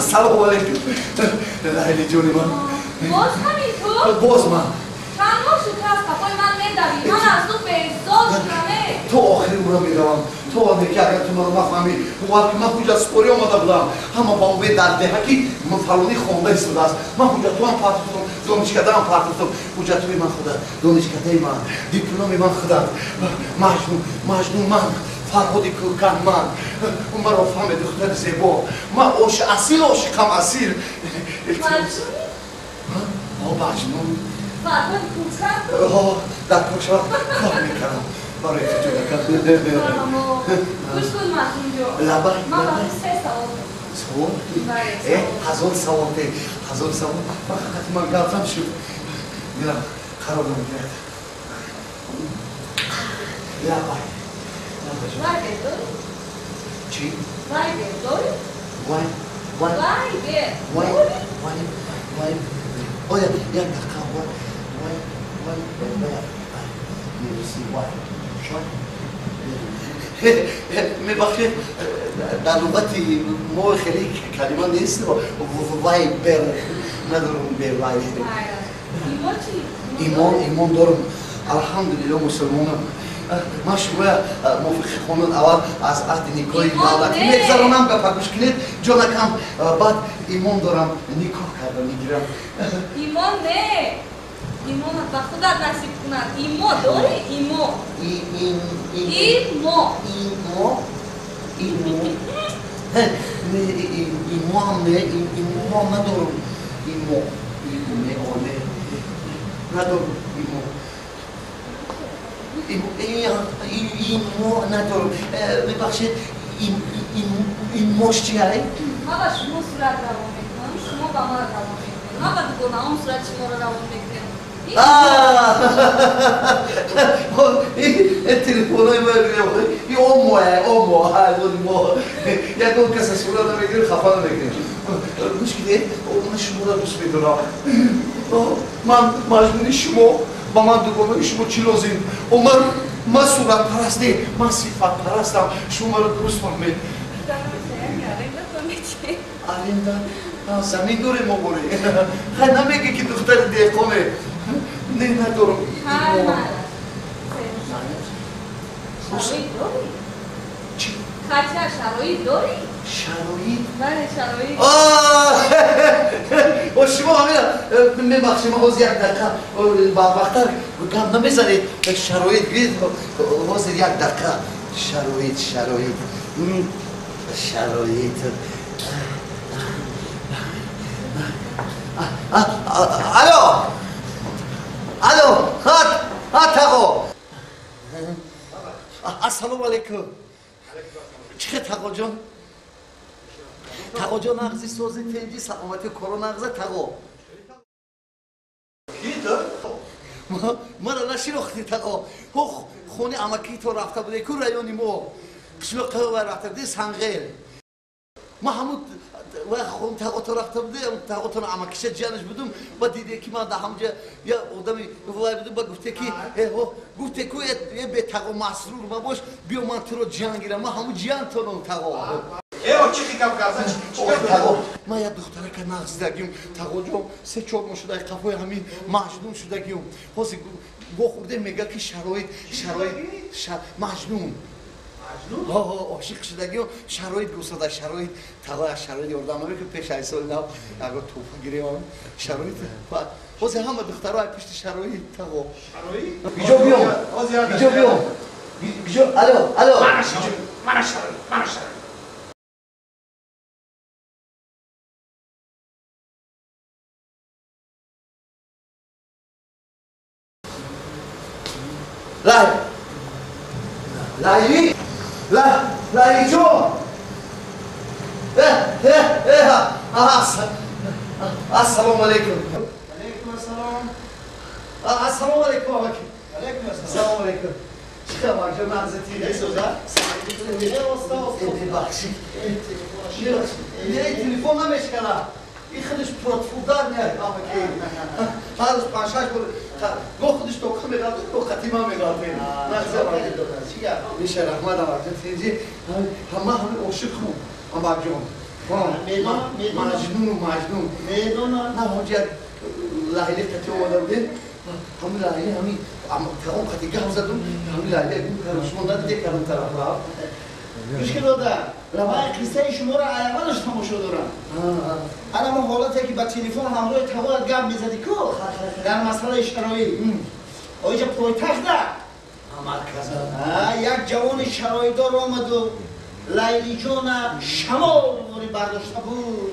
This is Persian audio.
سلام علیکم. لیلی جونی من باز همین تو؟ باز من. ماه شده از کپای من نداری من از تو شدمه. تو آخری او را می‌روم. تو که اگر تو مرا نفهمی. وقت که من کجا سپوری آمده بودم. همه با اومید در دهکی من فلانی خونده ایستاده است. من کجا تو هم پرت کردم دانشکده هم پرت کردم کجا توی من خودت دانشکده من. دیپلوم من خودت مجنون مجنون من. фарҳоди пурканман маро фаҳме духтари зебо. Ман оши асил ошиқам асил маҷнун дар кошва кор мекардам барои тиҷоракат лабай э, савол ҳазор савол де ҳазор савол. Фақат ман гавзам шуд. Мирам қарорам гирад лабай بله، لبه جون وای داری؟ چی؟ وای داری؟ وای وای وای وای داری؟ وای وای آیا یک دقیقه وای وای وای وای وای می‌رسی وای شاید میبخشید در لغت ما خیلی کلمه نیست وای بر ندارم به وای؟ ایمان ایمان دارم الحمدلله مسلمانم ман шумоя мувофиқи қонун аввал аз аҳди никоҳи давлатӣ мегзаронам гапа гӯш кунед. Ҷонакам баъд имон дорам никоҳ карда мегирам. Имон не имонат ба худат насиб кунад. Имо дори? Имо имо имо имо имоам не имоам надорам имо имо не оне надорам имо این ایمان ندارم ببخشید این این این مش چی هست؟ ما به شما صورت روان میکنم شما به ما روان میکنم ما به گناهان صورت شما رو روان میکنم این این تلفن های من این اوموه اومو هردون ما یک اون کسی شما رو نمیگیره خفا نمیگیره گوش کنید من شما رو دوست میدونم من مجموعی شما ба ман дугонаи шумо чӣ лозим? О ман ман суратпараст не ман сифатпарастам. Шумо маро дуруст фаҳмед. Аренда замин дорем оборе хай намеги ки духтари деҳқоне не надорам. Шароит дорӣ шароит шароит? و شما همین میبخشی ما حوز یک دقیقه با وقتر گم نمی‌زنید شرایط بید حوز یک دقیقه. شرایط شرایط. شرایط. الو الو هات هات آقا. السلام علیکم. چه تقا جان؟ تقا جان نغزی سوزی تنجی سلامتی کرو نغزه تقا ما ما را نشناختی تقا هو خونه امکی تو رفته بوده کو رایونی ما قشمقه و رفته بوده سنگل ما همون و خون تقا تو رفته بوده تقا تو امکیش جانش بودم. با دیده که من در همجا یا آدمی وای بودم با گفته که گفته که یه به تقا مسرور ما باش بیا من تو رو جان گیرم. ما همون جان تو رو تقا Evo, čekaj kam kaza, čekaj. ما یه دختره که نغزیدگیم تقا جان سه چهار ماه شده قفای همین مجنون شدگیم حاضی گو خورده میگه که شرایط شرایط ش- مجنون ها ها عاشق شدگیم شرایط گوساده شرایط تقا شرایط یاردم نمی که پیش ای سال نو اگر توفو گیریم شرایط حاضی همه دخترها پشت شرایط تقا بیجا بیام بیجا بیام بیجا الو الو Mana šaraj, mana šaraj. لای لایی لا لا يلي لا لا يجو إيه إيه إيه السلام عليكم عليكم السلام السلام عليكم عليكم السلام السلام عليكم Çıkar bak canım Hazreti Neyse o zaman. Ne olsa olsun. Bak şimdi. Ne telefonla meşgala. İkiliş protfuldan ne? Ama keyif. Tarız paşaj böyle. گو خودش کم میگرده تو خطیمه میگرده نغزه میشه رحمت آقا تیجی همه همه عاشق هم. اما جان. مجنون و مجنون نه حاجت لحیله قطعه اومده بوده همون لحیله همین اما تمام خطی گم زدم همین اون کارم شما ندیده کردم طرف رفت مشکل داده من قصه شما را اولش تماشا دارم انا ما حالتی که با تلفن همراه تبایت گپ می‌زدی. کو؟ در مسئله شرایط. آیجا پایتخت یک جوان شرایطدار آمد و لیلی جان شمال برداشته بود.